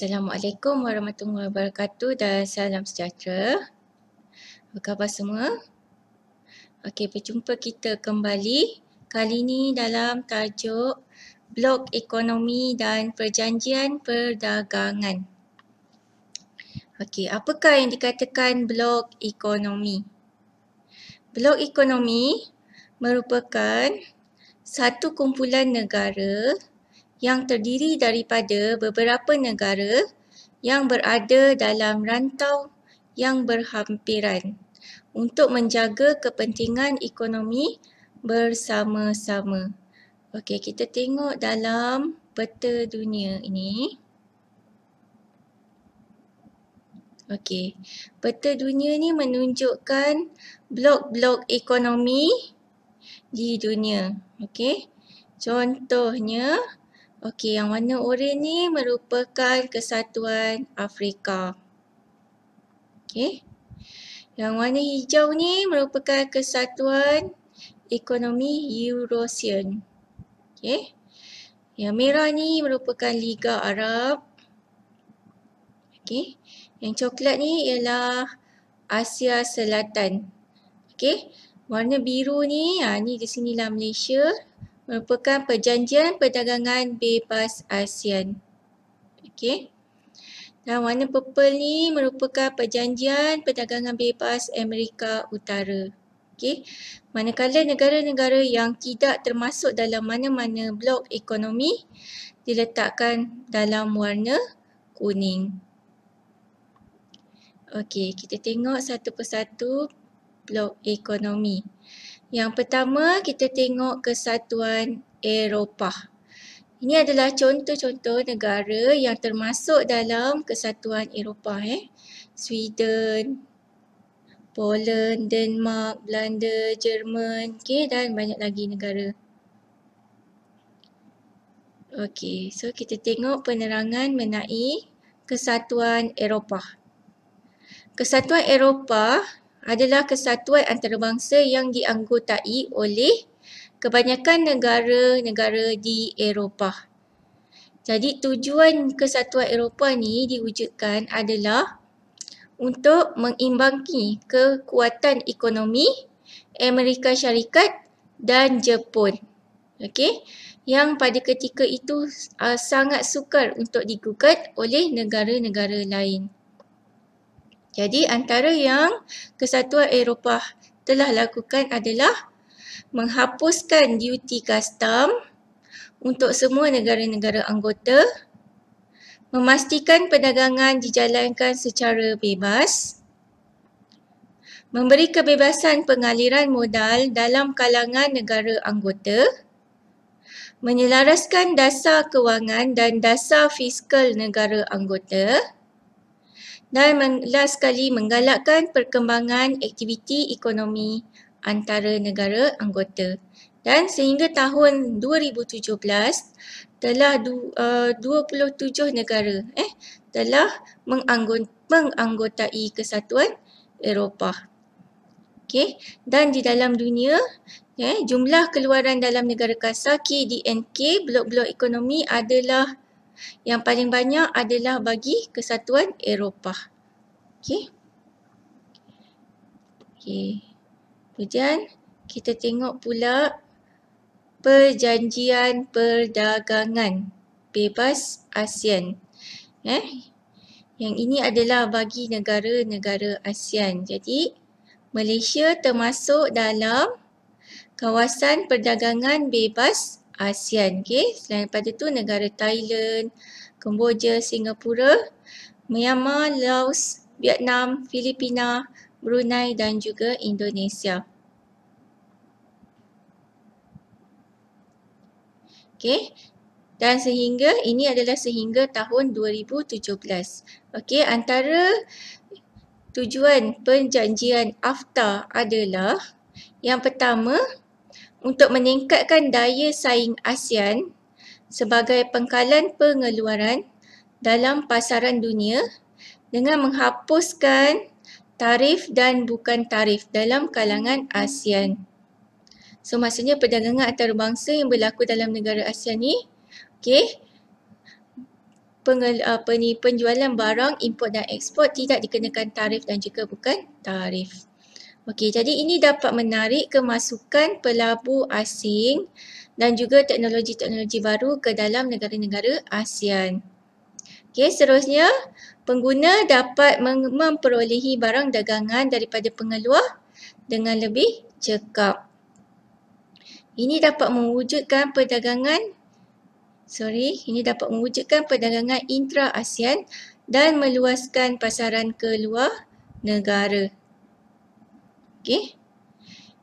Assalamualaikum warahmatullahi wabarakatuh dan salam sejahtera. Apa khabar semua? Okey, berjumpa kita kembali. Kali ini dalam tajuk Blok Ekonomi dan Perjanjian Perdagangan. Okey, apakah yang dikatakan blok ekonomi? Blok ekonomi merupakan satu kumpulan negara yang terdiri daripada beberapa negara yang berada dalam rantau yang berhampiran untuk menjaga kepentingan ekonomi bersama-sama. Okey, kita tengok dalam peta dunia ini. Okey, peta dunia ni menunjukkan blok-blok ekonomi di dunia. Okey, contohnya Okey, yang warna oranye ni merupakan kesatuan Afrika. Okey. Yang warna hijau ni merupakan kesatuan ekonomi Eurasian. Okey. Yang merah ni merupakan Liga Arab. Okey. Yang coklat ni ialah Asia Selatan. Okey. Warna biru ni, ha, ni di sinilah Malaysia merupakan perjanjian perdagangan bebas ASEAN. Okey. Dan warna purple ni merupakan perjanjian perdagangan bebas Amerika Utara. Okey. Manakala negara-negara yang tidak termasuk dalam mana-mana blok ekonomi diletakkan dalam warna kuning. Okey, kita tengok satu persatu blok ekonomi. Yang pertama kita tengok kesatuan Eropah. Ini adalah contoh-contoh negara yang termasuk dalam kesatuan Eropah eh. Sweden, Poland, Denmark, Belanda, Jerman, okay, dan banyak lagi negara. Okey, so kita tengok penerangan mengenai kesatuan Eropah. Kesatuan Eropah adalah kesatuan antarabangsa yang dianggotai oleh kebanyakan negara-negara di Eropah. Jadi tujuan kesatuan Eropah ni diwujudkan adalah untuk mengimbangi kekuatan ekonomi Amerika Syarikat dan Jepun. Okey, yang pada ketika itu uh, sangat sukar untuk digugat oleh negara-negara lain. Jadi antara yang Kesatuan Eropah telah lakukan adalah menghapuskan duty custom untuk semua negara-negara anggota, memastikan perdagangan dijalankan secara bebas, memberi kebebasan pengaliran modal dalam kalangan negara anggota, menyelaraskan dasar kewangan dan dasar fiskal negara anggota, dan last sekali menggalakkan perkembangan aktiviti ekonomi antara negara anggota. Dan sehingga tahun 2017 telah du, uh, 27 negara eh telah menganggot, menganggotai kesatuan Eropah. Okey, dan di dalam dunia eh jumlah keluaran dalam negara kasar KDNK blok-blok ekonomi adalah yang paling banyak adalah bagi kesatuan Eropah. Okey. Okey. Kemudian kita tengok pula perjanjian perdagangan bebas ASEAN. Eh? Yang ini adalah bagi negara-negara ASEAN. Jadi Malaysia termasuk dalam kawasan perdagangan bebas ASEAN. Okay. Selain daripada itu negara Thailand, Kemboja, Singapura, Myanmar, Laos, Vietnam, Filipina, Brunei dan juga Indonesia. Okay. Dan sehingga ini adalah sehingga tahun 2017. Okey, antara tujuan perjanjian AFTA adalah yang pertama untuk meningkatkan daya saing ASEAN sebagai pengkalan pengeluaran dalam pasaran dunia dengan menghapuskan tarif dan bukan tarif dalam kalangan ASEAN. So maksudnya perdagangan antarabangsa yang berlaku dalam negara ASEAN ni, okay, pengel, apa ni, penjualan barang import dan ekspor tidak dikenakan tarif dan juga bukan tarif. Okey, jadi ini dapat menarik kemasukan pelabur asing dan juga teknologi-teknologi baru ke dalam negara-negara ASEAN. Okey, seterusnya pengguna dapat memperolehi barang dagangan daripada pengeluar dengan lebih cekap. Ini dapat mewujudkan perdagangan sorry, ini dapat mewujudkan perdagangan intra-ASEAN dan meluaskan pasaran ke luar negara. Okey.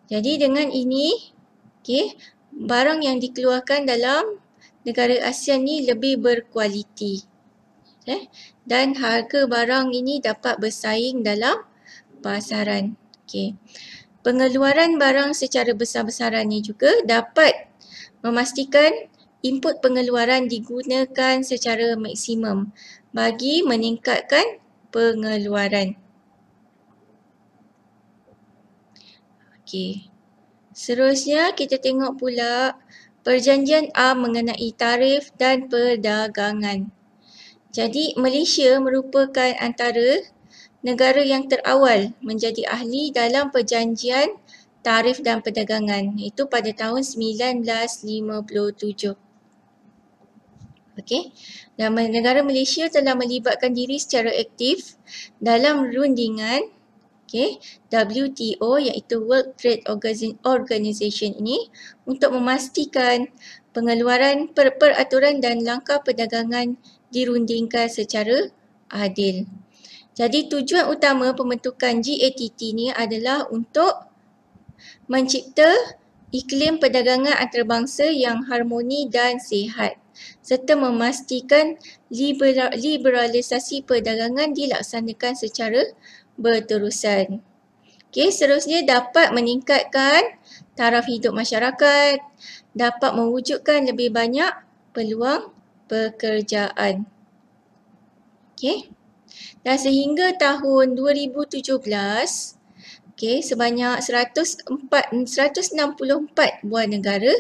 Jadi dengan ini, okey, barang yang dikeluarkan dalam negara ASEAN ni lebih berkualiti. Okay. Dan harga barang ini dapat bersaing dalam pasaran. Okey. Pengeluaran barang secara besar-besaran ni juga dapat memastikan input pengeluaran digunakan secara maksimum bagi meningkatkan pengeluaran. Okey. Seterusnya kita tengok pula perjanjian A mengenai tarif dan perdagangan. Jadi Malaysia merupakan antara negara yang terawal menjadi ahli dalam perjanjian tarif dan perdagangan itu pada tahun 1957. Okey. Dan negara Malaysia telah melibatkan diri secara aktif dalam rundingan okay, WTO iaitu World Trade Organization ini untuk memastikan pengeluaran per peraturan dan langkah perdagangan dirundingkan secara adil. Jadi tujuan utama pembentukan GATT ni adalah untuk mencipta iklim perdagangan antarabangsa yang harmoni dan sihat serta memastikan liberalisasi perdagangan dilaksanakan secara berterusan. Okey, seterusnya dapat meningkatkan taraf hidup masyarakat, dapat mewujudkan lebih banyak peluang pekerjaan. Okey. Dan sehingga tahun 2017, okey, sebanyak 104 164 buah negara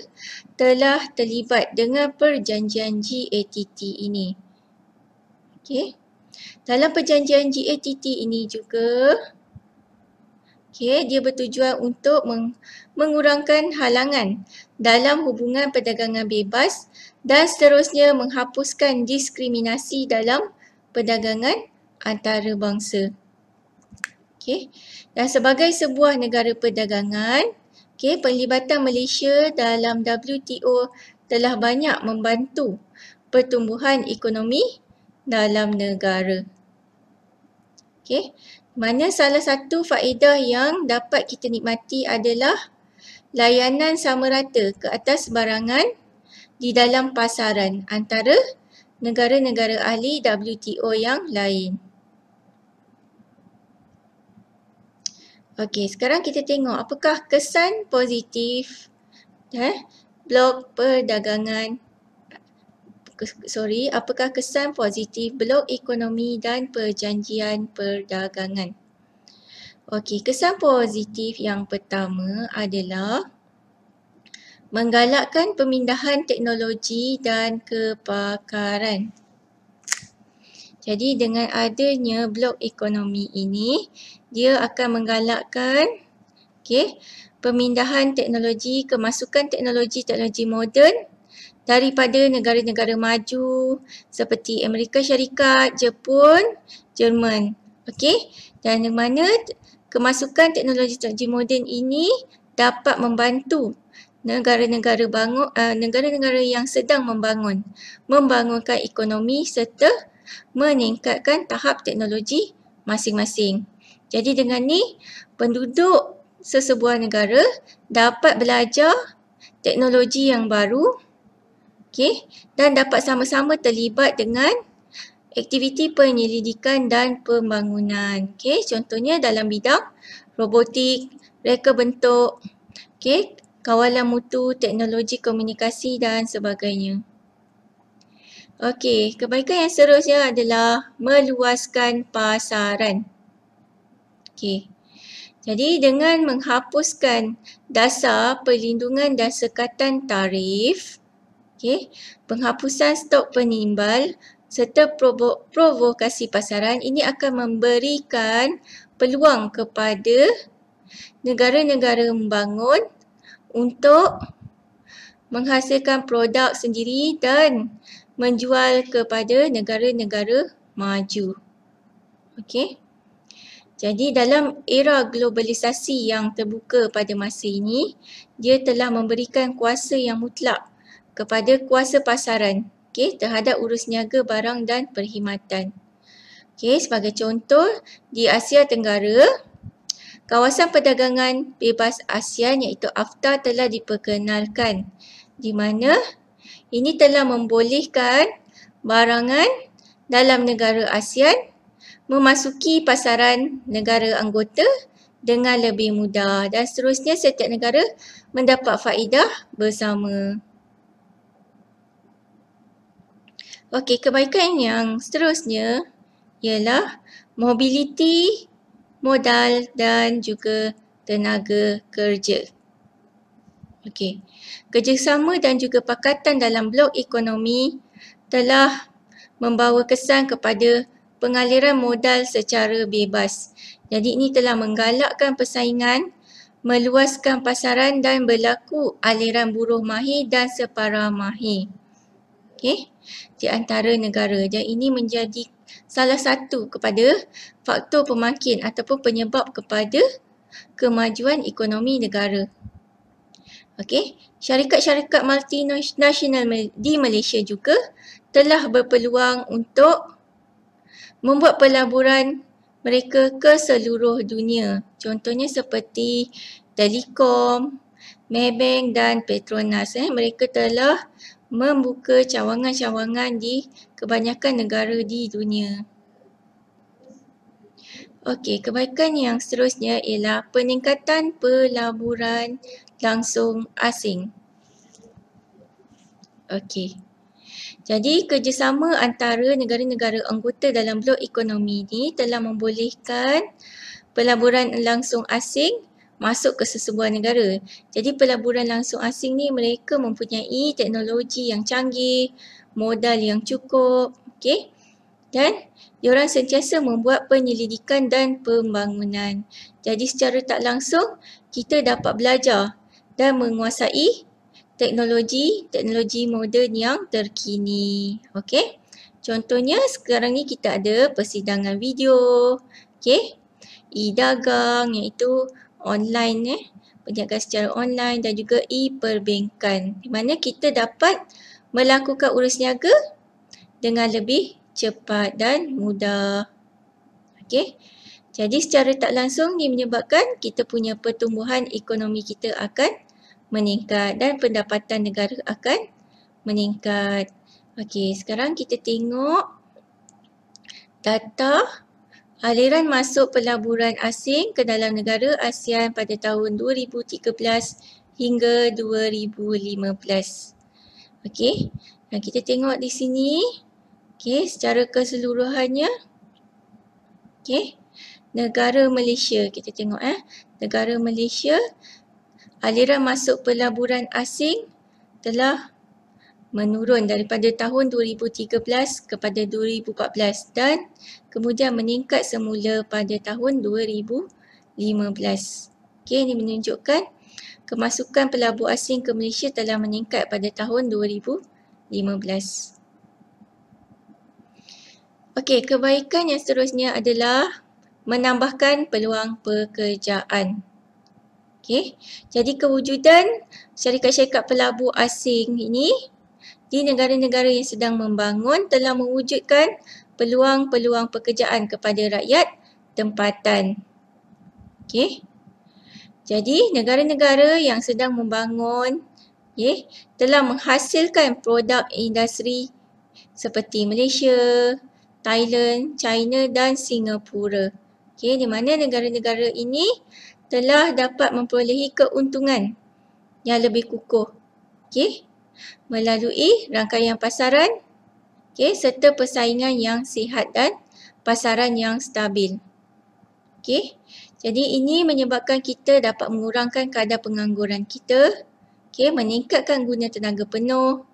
telah terlibat dengan perjanjian GATT ini. Okey. Dalam perjanjian GATT ini juga okay, dia bertujuan untuk meng- mengurangkan halangan dalam hubungan perdagangan bebas dan seterusnya menghapuskan diskriminasi dalam perdagangan antarabangsa. Okay. Dan sebagai sebuah negara perdagangan, okay, penglibatan Malaysia dalam WTO telah banyak membantu pertumbuhan ekonomi dalam negara. Okey. Mana salah satu faedah yang dapat kita nikmati adalah layanan sama rata ke atas barangan di dalam pasaran antara negara-negara ahli WTO yang lain. Okey, sekarang kita tengok apakah kesan positif eh, blok perdagangan sorry, apakah kesan positif blok ekonomi dan perjanjian perdagangan? Okey, kesan positif yang pertama adalah menggalakkan pemindahan teknologi dan kepakaran. Jadi dengan adanya blok ekonomi ini, dia akan menggalakkan okay, pemindahan teknologi, kemasukan teknologi-teknologi moden daripada negara-negara maju seperti Amerika Syarikat, Jepun, Jerman. Okey, dan yang mana kemasukan teknologi-teknologi moden ini dapat membantu negara-negara bangun uh, negara-negara yang sedang membangun membangunkan ekonomi serta meningkatkan tahap teknologi masing-masing. Jadi dengan ni penduduk sesebuah negara dapat belajar teknologi yang baru okay, dan dapat sama-sama terlibat dengan aktiviti penyelidikan dan pembangunan. Okay, contohnya dalam bidang robotik, reka bentuk, okay, kawalan mutu, teknologi komunikasi dan sebagainya. Okey, kebaikan yang seterusnya adalah meluaskan pasaran. Okey. Jadi dengan menghapuskan dasar perlindungan dan sekatan tarif, Okay. Penghapusan stok penimbal serta provo- provokasi pasaran ini akan memberikan peluang kepada negara-negara membangun untuk menghasilkan produk sendiri dan menjual kepada negara-negara maju. Okey. Jadi dalam era globalisasi yang terbuka pada masa ini, dia telah memberikan kuasa yang mutlak kepada kuasa pasaran okay, terhadap urus niaga barang dan perkhidmatan. Okay, sebagai contoh, di Asia Tenggara, kawasan perdagangan bebas ASEAN iaitu AFTA telah diperkenalkan di mana ini telah membolehkan barangan dalam negara ASEAN memasuki pasaran negara anggota dengan lebih mudah dan seterusnya setiap negara mendapat faedah bersama. Okey, kebaikan yang seterusnya ialah mobiliti modal dan juga tenaga kerja. Okey. Kerjasama dan juga pakatan dalam blok ekonomi telah membawa kesan kepada pengaliran modal secara bebas. Jadi ini telah menggalakkan persaingan, meluaskan pasaran dan berlaku aliran buruh mahir dan separa mahir. Okay. Di antara negara dan ini menjadi salah satu kepada faktor pemakin ataupun penyebab kepada kemajuan ekonomi negara. Okey, syarikat-syarikat multinasional di Malaysia juga telah berpeluang untuk membuat pelaburan mereka ke seluruh dunia. Contohnya seperti Telekom, Maybank dan Petronas. Eh. Mereka telah membuka cawangan-cawangan di kebanyakan negara di dunia. Okey, kebaikan yang seterusnya ialah peningkatan pelaburan langsung asing. Okey. Jadi kerjasama antara negara-negara anggota dalam blok ekonomi ini telah membolehkan pelaburan langsung asing masuk ke sesebuah negara. Jadi pelaburan langsung asing ni mereka mempunyai teknologi yang canggih, modal yang cukup, okey. Dan diorang sentiasa membuat penyelidikan dan pembangunan. Jadi secara tak langsung kita dapat belajar dan menguasai teknologi teknologi moden yang terkini. Okey. Contohnya sekarang ni kita ada persidangan video. Okey. E-dagang iaitu online eh. Perniagaan secara online dan juga e-perbankan. Di mana kita dapat melakukan urus niaga dengan lebih cepat dan mudah. Okey. Jadi secara tak langsung ni menyebabkan kita punya pertumbuhan ekonomi kita akan meningkat dan pendapatan negara akan meningkat. Okey, sekarang kita tengok data aliran masuk pelaburan asing ke dalam negara ASEAN pada tahun 2013 hingga 2015. Okey, dan kita tengok di sini. Okey, secara keseluruhannya. Okey, negara Malaysia. Kita tengok eh. Negara Malaysia aliran masuk pelaburan asing telah menurun daripada tahun 2013 kepada 2014 dan kemudian meningkat semula pada tahun 2015. Okey, ini menunjukkan kemasukan pelabur asing ke Malaysia telah meningkat pada tahun 2015. Okey, kebaikan yang seterusnya adalah menambahkan peluang pekerjaan. Okay. Jadi kewujudan syarikat-syarikat pelabur asing ini di negara-negara yang sedang membangun telah mewujudkan peluang-peluang pekerjaan kepada rakyat tempatan. Okay. Jadi negara-negara yang sedang membangun okay, telah menghasilkan produk industri seperti Malaysia, Thailand, China dan Singapura. Okay, di mana negara-negara ini telah dapat memperolehi keuntungan yang lebih kukuh okay, melalui rangkaian pasaran okay, serta persaingan yang sihat dan pasaran yang stabil. Okay. Jadi ini menyebabkan kita dapat mengurangkan kadar pengangguran kita, okay, meningkatkan guna tenaga penuh,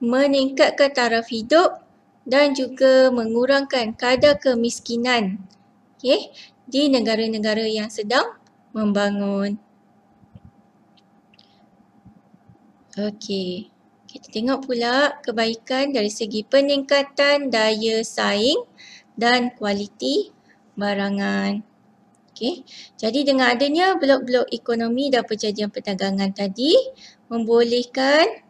meningkatkan taraf hidup dan juga mengurangkan kadar kemiskinan okay, di negara-negara yang sedang membangun. Okey, kita tengok pula kebaikan dari segi peningkatan daya saing dan kualiti barangan. Okey, jadi dengan adanya blok-blok ekonomi dan perjanjian perdagangan tadi membolehkan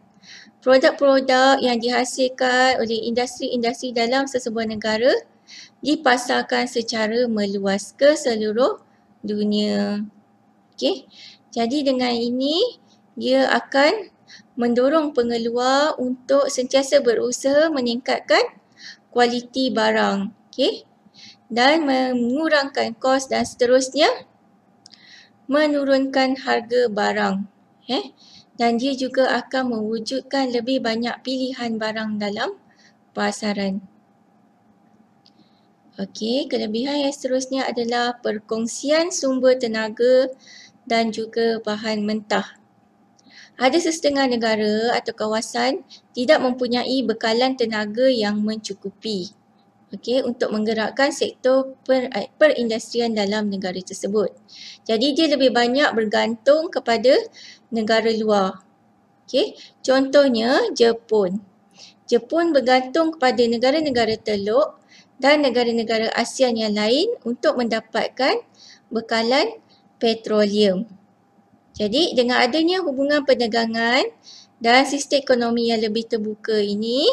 produk-produk yang dihasilkan oleh industri-industri dalam sesebuah negara dipasarkan secara meluas ke seluruh dunia. Okey. Jadi dengan ini dia akan mendorong pengeluar untuk sentiasa berusaha meningkatkan kualiti barang. Okey. Dan mengurangkan kos dan seterusnya menurunkan harga barang. Eh dan dia juga akan mewujudkan lebih banyak pilihan barang dalam pasaran. Okey, kelebihan yang seterusnya adalah perkongsian sumber tenaga dan juga bahan mentah. Ada sesetengah negara atau kawasan tidak mempunyai bekalan tenaga yang mencukupi okay, untuk menggerakkan sektor per, perindustrian dalam negara tersebut. Jadi dia lebih banyak bergantung kepada negara luar. Okay. Contohnya Jepun. Jepun bergantung kepada negara-negara teluk dan negara-negara ASEAN yang lain untuk mendapatkan bekalan petroleum. Jadi dengan adanya hubungan perdagangan dan sistem ekonomi yang lebih terbuka ini,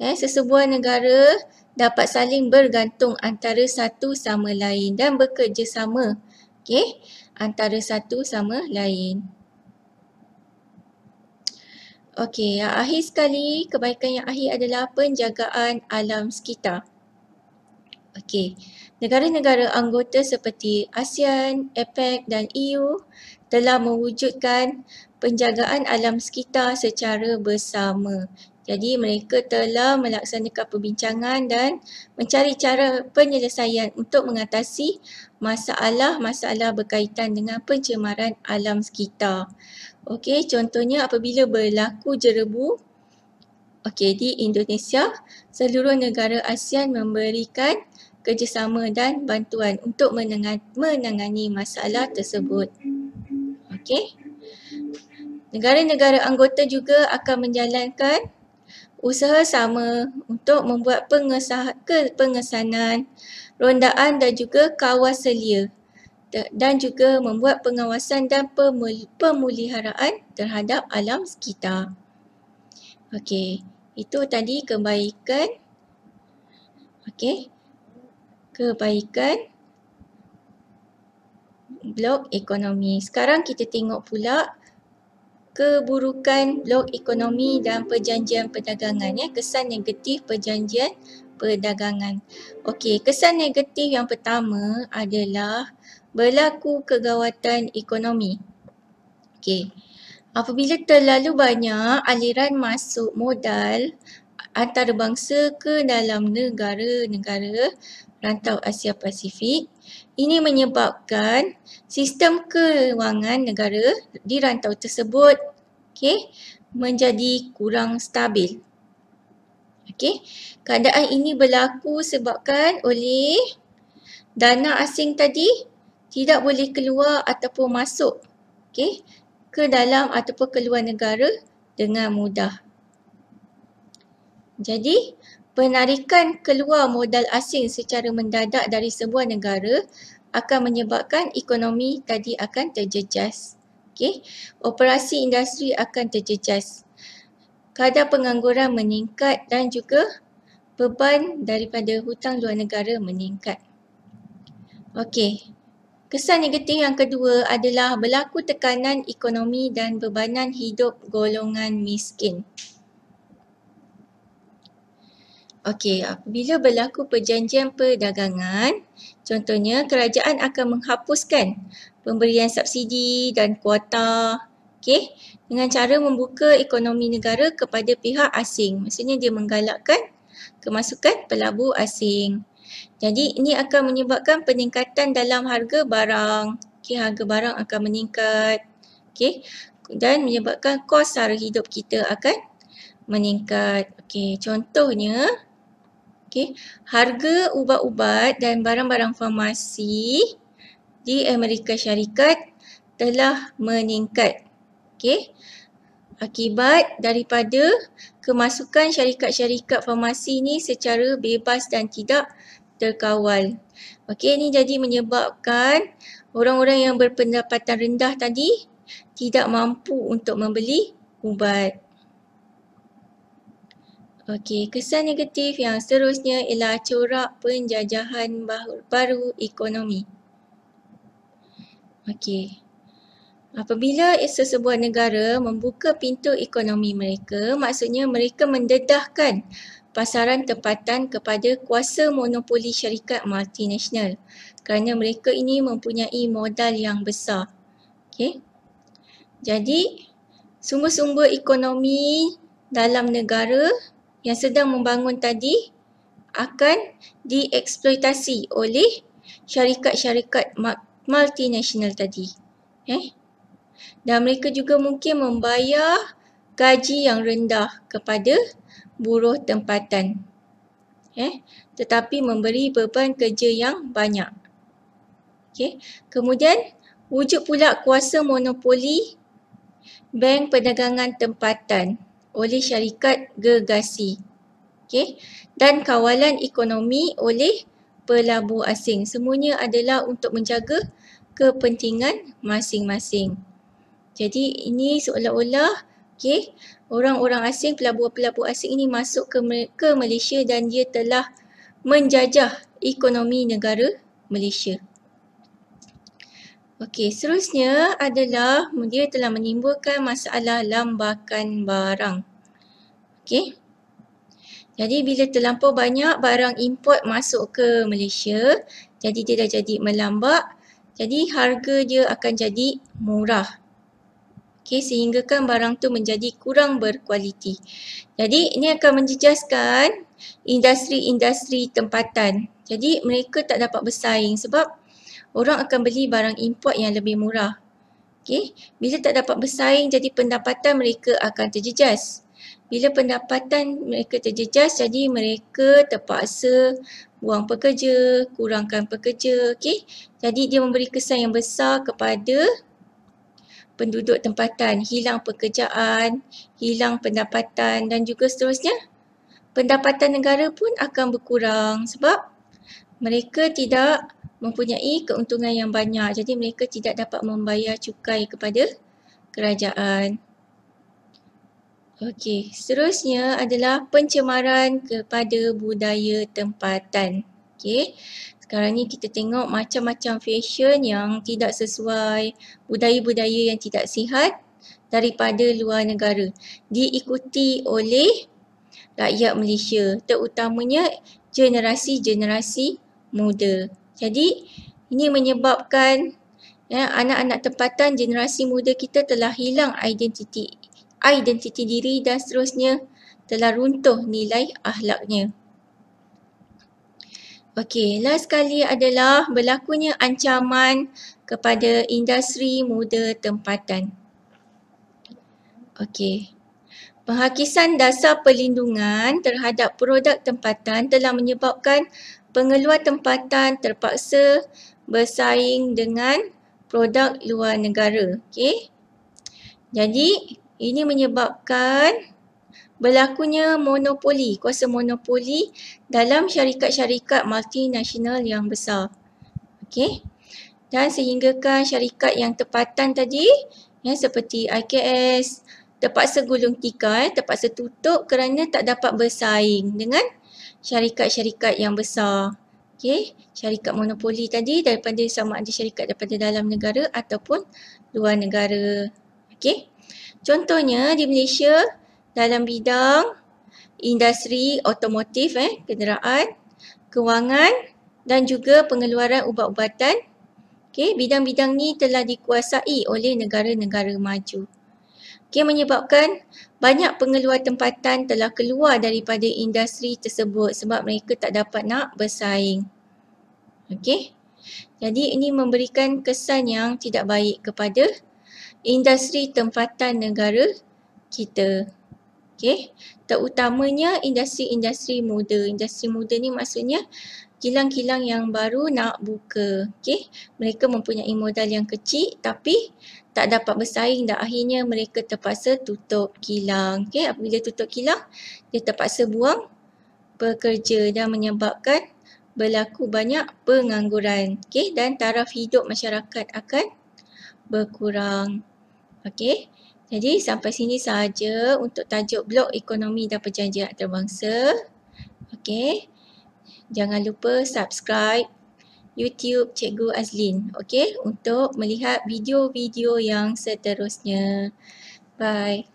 eh, sesebuah negara dapat saling bergantung antara satu sama lain dan bekerjasama okay, antara satu sama lain. Okey, yang akhir sekali, kebaikan yang akhir adalah penjagaan alam sekitar. Okey, negara-negara anggota seperti ASEAN, APEC dan EU telah mewujudkan penjagaan alam sekitar secara bersama. Jadi mereka telah melaksanakan perbincangan dan mencari cara penyelesaian untuk mengatasi masalah-masalah berkaitan dengan pencemaran alam sekitar. Okey, contohnya apabila berlaku jerebu okey di Indonesia, seluruh negara ASEAN memberikan kerjasama dan bantuan untuk menangani masalah tersebut. Okey. Negara-negara anggota juga akan menjalankan usaha sama untuk membuat pengesanan, rondaan dan juga kawaselia dan juga membuat pengawasan dan pemuliharaan terhadap alam sekitar. Okey, itu tadi kebaikan. Okey. Kebaikan blok ekonomi. Sekarang kita tengok pula keburukan blok ekonomi dan perjanjian perdagangan ya, kesan negatif perjanjian perdagangan. Okey, kesan negatif yang pertama adalah berlaku kegawatan ekonomi. Okey. Apabila terlalu banyak aliran masuk modal antarabangsa ke dalam negara-negara rantau Asia Pasifik, ini menyebabkan sistem kewangan negara di rantau tersebut okay, menjadi kurang stabil. Okay. Keadaan ini berlaku sebabkan oleh dana asing tadi tidak boleh keluar ataupun masuk okay, ke dalam ataupun keluar negara dengan mudah. Jadi, penarikan keluar modal asing secara mendadak dari sebuah negara akan menyebabkan ekonomi tadi akan terjejas. Okay. Operasi industri akan terjejas. Kadar pengangguran meningkat dan juga beban daripada hutang luar negara meningkat. Okey, Kesan negatif yang kedua adalah berlaku tekanan ekonomi dan bebanan hidup golongan miskin. Okey, apabila berlaku perjanjian perdagangan, contohnya kerajaan akan menghapuskan pemberian subsidi dan kuota okey, dengan cara membuka ekonomi negara kepada pihak asing. Maksudnya dia menggalakkan kemasukan pelabur asing. Jadi ini akan menyebabkan peningkatan dalam harga barang. Okay, harga barang akan meningkat. Okay. Dan menyebabkan kos sara hidup kita akan meningkat. Okay, contohnya Okay. Harga ubat-ubat dan barang-barang farmasi di Amerika Syarikat telah meningkat. Okay. Akibat daripada kemasukan syarikat-syarikat farmasi ini secara bebas dan tidak terkawal. Okey, ini jadi menyebabkan orang-orang yang berpendapatan rendah tadi tidak mampu untuk membeli ubat. Okey, kesan negatif yang seterusnya ialah corak penjajahan baru ekonomi. Okey. Apabila sesebuah negara membuka pintu ekonomi mereka, maksudnya mereka mendedahkan pasaran tempatan kepada kuasa monopoli syarikat multinasional kerana mereka ini mempunyai modal yang besar. Okey. Jadi, sumber-sumber ekonomi dalam negara yang sedang membangun tadi akan dieksploitasi oleh syarikat-syarikat multinasional tadi. Eh? Dan mereka juga mungkin membayar gaji yang rendah kepada buruh tempatan. Eh? Tetapi memberi beban kerja yang banyak. Okay. Kemudian wujud pula kuasa monopoli bank perdagangan tempatan oleh syarikat gergasi. Okay. Dan kawalan ekonomi oleh pelabur asing. Semuanya adalah untuk menjaga kepentingan masing-masing. Jadi ini seolah-olah okay, orang-orang asing, pelabur-pelabur asing ini masuk ke, ke Malaysia dan dia telah menjajah ekonomi negara Malaysia. Okey, seterusnya adalah dia telah menimbulkan masalah lambakan barang. Okey. Jadi bila terlampau banyak barang import masuk ke Malaysia, jadi dia dah jadi melambak, jadi harga dia akan jadi murah. Okey, sehingga kan barang tu menjadi kurang berkualiti. Jadi ini akan menjejaskan industri-industri tempatan. Jadi mereka tak dapat bersaing sebab orang akan beli barang import yang lebih murah. Okey, bila tak dapat bersaing jadi pendapatan mereka akan terjejas. Bila pendapatan mereka terjejas, jadi mereka terpaksa buang pekerja, kurangkan pekerja. Okay? Jadi dia memberi kesan yang besar kepada penduduk tempatan. Hilang pekerjaan, hilang pendapatan dan juga seterusnya. Pendapatan negara pun akan berkurang sebab mereka tidak mempunyai keuntungan yang banyak. Jadi mereka tidak dapat membayar cukai kepada kerajaan. Okey, seterusnya adalah pencemaran kepada budaya tempatan. Okey. Sekarang ni kita tengok macam-macam fashion yang tidak sesuai, budaya-budaya yang tidak sihat daripada luar negara. Diikuti oleh rakyat Malaysia, terutamanya generasi-generasi muda. Jadi, ini menyebabkan ya, anak-anak tempatan generasi muda kita telah hilang identiti identiti diri dan seterusnya telah runtuh nilai ahlaknya. Okey, last sekali adalah berlakunya ancaman kepada industri muda tempatan. Okey. Penghakisan dasar perlindungan terhadap produk tempatan telah menyebabkan pengeluar tempatan terpaksa bersaing dengan produk luar negara. Okey. Jadi, ini menyebabkan berlakunya monopoli, kuasa monopoli dalam syarikat-syarikat multinasional yang besar. Okey. Dan sehinggakan syarikat yang tempatan tadi ya seperti IKS terpaksa gulung tikar, eh, terpaksa tutup kerana tak dapat bersaing dengan syarikat-syarikat yang besar. Okey, syarikat monopoli tadi daripada sama ada syarikat daripada dalam negara ataupun luar negara. Okey. Contohnya di Malaysia dalam bidang industri otomotif, eh, kenderaan, kewangan dan juga pengeluaran ubat-ubatan. Okay, bidang-bidang ni telah dikuasai oleh negara-negara maju. Okay, menyebabkan banyak pengeluar tempatan telah keluar daripada industri tersebut sebab mereka tak dapat nak bersaing. Okay. Jadi ini memberikan kesan yang tidak baik kepada industri tempatan negara kita. Okey, terutamanya industri-industri muda. Industri muda ni maksudnya kilang-kilang yang baru nak buka. Okey, mereka mempunyai modal yang kecil tapi tak dapat bersaing dan akhirnya mereka terpaksa tutup kilang. Okey, apabila tutup kilang, dia terpaksa buang pekerja dan menyebabkan berlaku banyak pengangguran. Okey, dan taraf hidup masyarakat akan berkurang. Okey. Jadi sampai sini sahaja untuk tajuk blok ekonomi dan perjanjian antarabangsa. Okey. Jangan lupa subscribe YouTube Cikgu Azlin. Okey, untuk melihat video-video yang seterusnya. Bye.